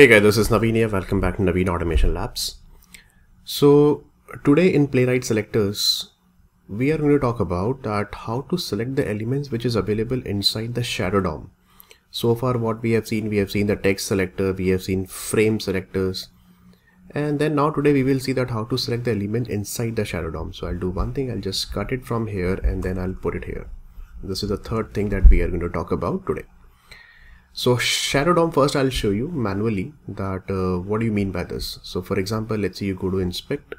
Hey guys, this is Naveen here. Welcome back to Naveen Automation Labs. So today in Playwright Selectors, we are going to talk about that how to select the elements which is available inside the Shadow DOM. So far what we have seen, we have seen the text selector, we have seen frame selectors. And then now today we will see that how to select the element inside the Shadow DOM. So I'll do one thing, I'll just cut it from here and then I'll put it here. This is the third thing that we are going to talk about today. So Shadow DOM first I'll show you manually that uh, what do you mean by this. So for example, let's say you go to inspect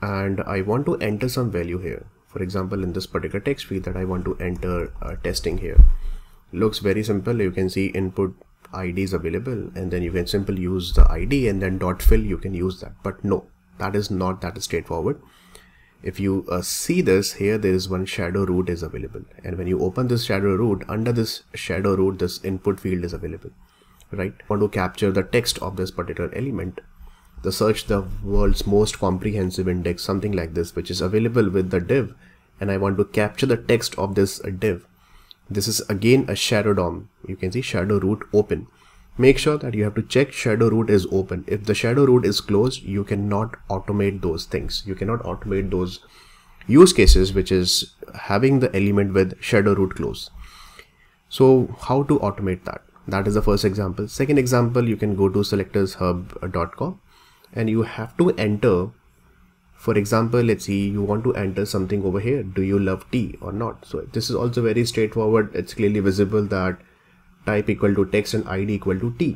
and I want to enter some value here. For example, in this particular text field that I want to enter uh, testing here. Looks very simple. You can see input ID is available and then you can simply use the ID and then dot fill you can use that. But no, that is not that straightforward if you uh, see this here there is one shadow root is available. And when you open this shadow root under this shadow root this input field is available. Right? Want to capture the text of this particular element. The search the world's most comprehensive index something like this which is available with the div. And I want to capture the text of this div. This is again a shadow DOM. You can see shadow root open make sure that you have to check shadow root is open. If the shadow root is closed you cannot automate those things. You cannot automate those use cases which is having the element with shadow root closed so how to automate that? That is the first example. Second example you can go to selectorshub.com and you have to enter for example let's see you want to enter something over here. Do you love tea or not? So this is also very straightforward. It's clearly visible that type equal to text and id equal to t.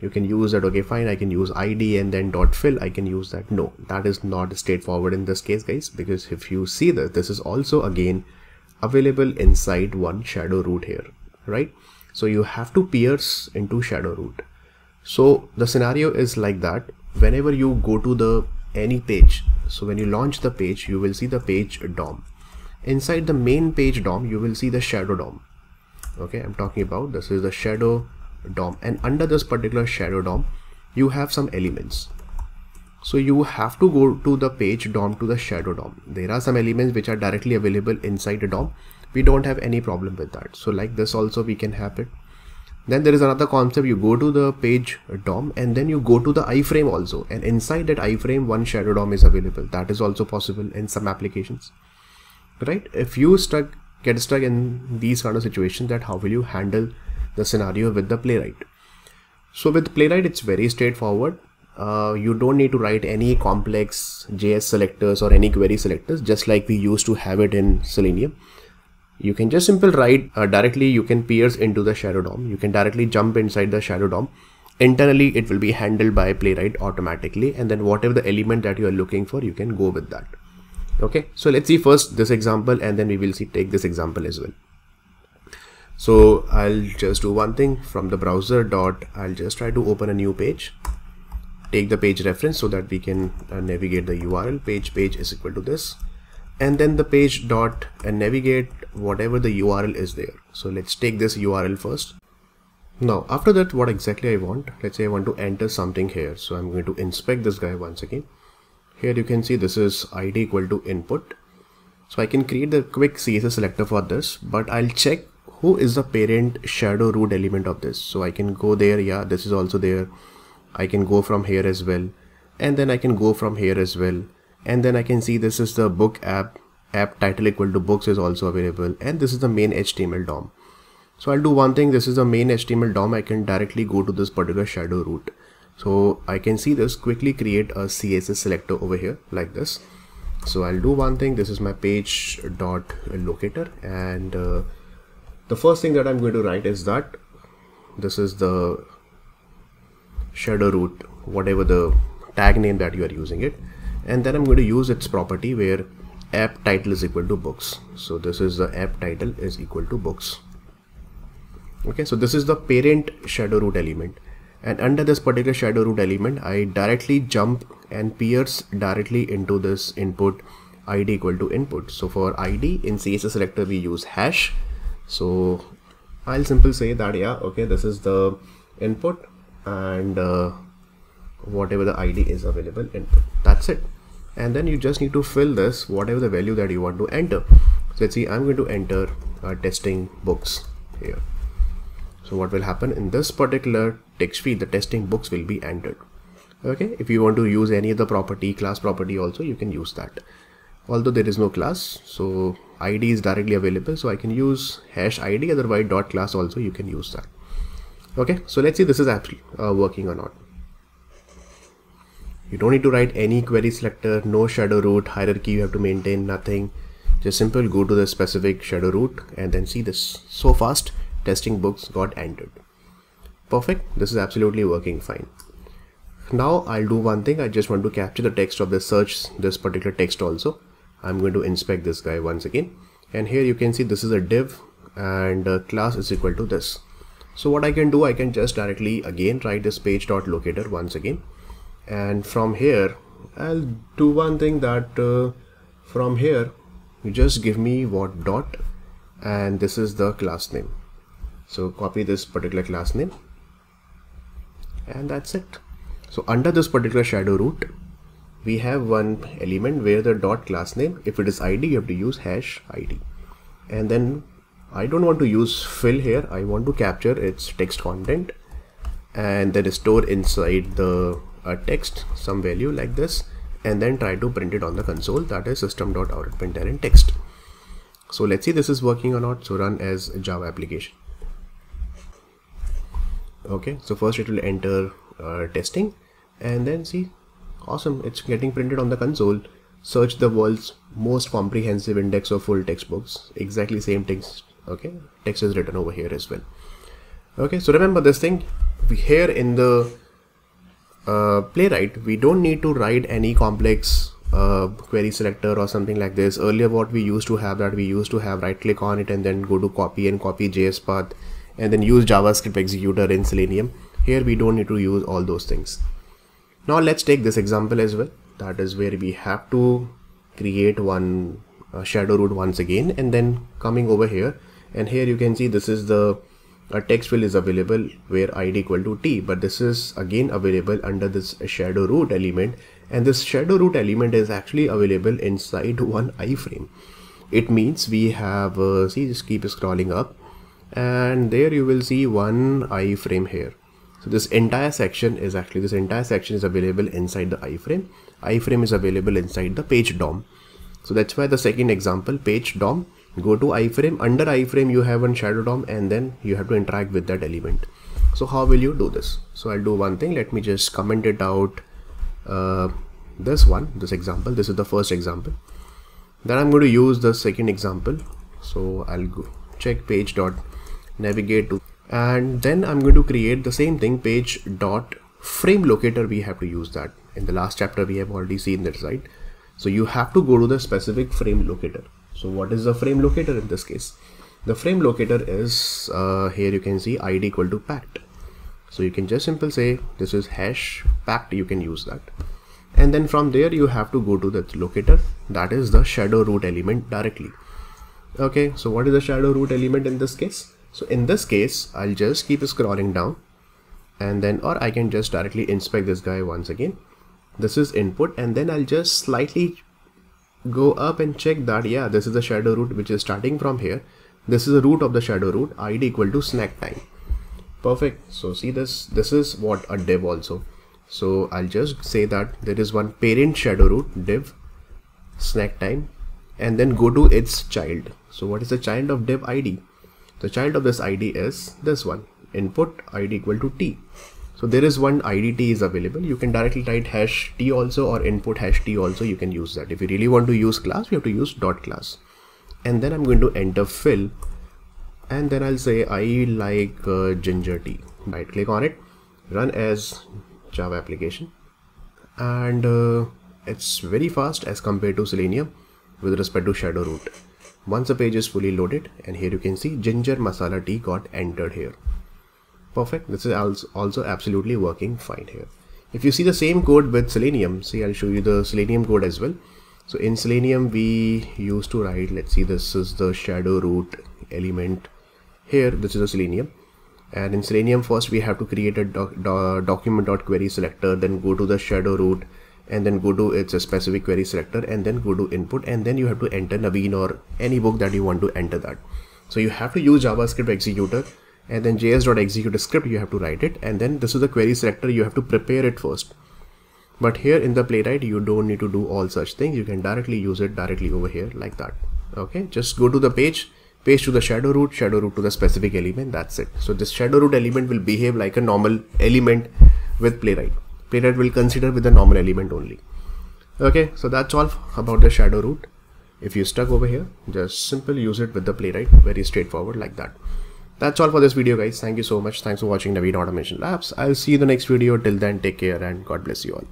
You can use that okay fine i can use id and then dot fill i can use that. No that is not straightforward in this case guys because if you see that this is also again available inside one shadow root here right? So you have to pierce into shadow root. So the scenario is like that. Whenever you go to the any page so when you launch the page you will see the page DOM inside the main page DOM you will see the shadow DOM okay i'm talking about this is the shadow dom. And under this particular shadow dom you have some elements. So you have to go to the page dom to the shadow dom. There are some elements which are directly available inside the dom. We don't have any problem with that. So like this also we can have it. Then there is another concept. You go to the page dom and then you go to the iframe also. And inside that iframe one shadow dom is available. That is also possible in some applications. Right? If you stuck get stuck in these kind of situations that how will you handle the scenario with the playwright? So with playwright it's very straightforward. Uh, you don't need to write any complex js selectors or any query selectors just like we used to have it in selenium. You can just simple write uh, directly you can pierce into the shadow dom. You can directly jump inside the shadow dom. Internally it will be handled by playwright automatically and then whatever the element that you are looking for you can go with that okay? So let's see first this example and then we will see take this example as well. So I'll just do one thing. From the browser dot I'll just try to open a new page. Take the page reference so that we can uh, navigate the URL page page is equal to this. And then the page dot and navigate whatever the URL is there. So let's take this URL first. Now after that what exactly I want? Let's say I want to enter something here. So I'm going to inspect this guy once again here you can see this is id equal to input. So I can create the quick CSS selector for this but I'll check who is the parent shadow root element of this. So I can go there. Yeah this is also there. I can go from here as well. And then I can go from here as well. And then I can see this is the book app. App title equal to books is also available. And this is the main HTML DOM. So I'll do one thing. This is the main HTML DOM. I can directly go to this particular shadow root so I can see this quickly create a CSS selector over here like this. So I'll do one thing. This is my page dot locator. And uh, the first thing that I'm going to write is that this is the shadow root whatever the tag name that you are using it. And then I'm going to use its property where app title is equal to books. So this is the app title is equal to books. Okay so this is the parent shadow root element and under this particular shadow root element I directly jump and pierce directly into this input id equal to input. So for id in css selector we use hash. So I'll simply say that yeah okay this is the input and uh, whatever the id is available input. That's it. And then you just need to fill this whatever the value that you want to enter. So let's see I'm going to enter uh, testing books here. So what will happen in this particular text field the testing books will be entered okay? If you want to use any other property class property also you can use that. Although there is no class so id is directly available so i can use hash id otherwise dot class also you can use that. Okay? So let's see this is actually uh, working or not. You don't need to write any query selector no shadow root hierarchy you have to maintain nothing. Just simple go to the specific shadow root and then see this. So fast testing books got entered perfect. This is absolutely working fine. Now I'll do one thing. I just want to capture the text of the search this particular text also. I'm going to inspect this guy once again. And here you can see this is a div and class is equal to this. So what I can do I can just directly again write this page dot locator once again. And from here I'll do one thing that uh, from here you just give me what dot and this is the class name. So copy this particular class name and that's it. So under this particular shadow root we have one element where the dot class name if it is id you have to use hash id and then I don't want to use fill here. I want to capture its text content and then store inside the uh, text some value like this and then try to print it on the console. That is system.out.println text. So let's see this is working or not. So run as java application okay so first it will enter uh, testing and then see. Awesome it's getting printed on the console. Search the world's most comprehensive index of full textbooks. Exactly same text okay? Text is written over here as well. Okay so remember this thing. We here in the uh, playwright we don't need to write any complex uh, query selector or something like this. Earlier what we used to have that we used to have right click on it and then go to copy and copy js path and then use javascript executor in selenium. Here we don't need to use all those things. Now let's take this example as well. That is where we have to create one uh, shadow root once again and then coming over here. And here you can see this is the a text field is available where id equal to t but this is again available under this shadow root element. And this shadow root element is actually available inside one iframe. It means we have uh, see just keep scrolling up and there you will see one iframe here. So this entire section is actually this entire section is available inside the iframe. Iframe is available inside the page dom. So that's why the second example page dom go to iframe. Under iframe you have one shadow dom and then you have to interact with that element. So how will you do this? So i'll do one thing. Let me just comment it out uh, this one this example. This is the first example. Then i'm going to use the second example. So i'll go check page dot navigate to. And then i'm going to create the same thing page dot frame locator. We have to use that. In the last chapter we have already seen this right? So you have to go to the specific frame locator. So what is the frame locator in this case? The frame locator is uh, here you can see id equal to packed. So you can just simple say this is hash packed. You can use that. And then from there you have to go to the locator. That is the shadow root element directly. Okay so what is the shadow root element in this case so in this case I'll just keep scrolling down. And then or I can just directly inspect this guy once again. This is input. And then I'll just slightly go up and check that yeah this is the shadow root which is starting from here. This is the root of the shadow root id equal to snack time. Perfect. So see this? This is what a div also. So i'll just say that there is one parent shadow root div snack time and then go to its child. So what is the child of div id the child of this id is this one input id equal to t so there is one IDT is available. You can directly write hash T also or input hash T also. You can use that. If you really want to use class, you have to use dot class. And then I'm going to enter fill. And then I'll say I like uh, ginger tea. Right click on it, run as Java application. And uh, it's very fast as compared to Selenium with respect to shadow root. Once the page is fully loaded and here you can see ginger masala tea got entered here. Perfect. This is also absolutely working fine here. If you see the same code with selenium see i'll show you the selenium code as well. So in selenium we used to write let's see this is the shadow root element. Here this is a selenium. And in selenium first we have to create a doc, doc, document dot query selector then go to the shadow root and then go to its a specific query selector and then go to input and then you have to enter Naveen or any book that you want to enter that. So you have to use javascript executor and then js.execute script you have to write it and then this is the query selector you have to prepare it first. But here in the playwright you don't need to do all such things you can directly use it directly over here like that. Okay just go to the page paste to the shadow root shadow root to the specific element that's it. So this shadow root element will behave like a normal element with playwright playwright will consider with the normal element only. Okay so that's all about the shadow root. If you stuck over here just simply use it with the playwright. Very straightforward like that. That's all for this video guys. Thank you so much. Thanks for watching Naveen Automation Labs. I'll see you in the next video. Till then take care and God bless you all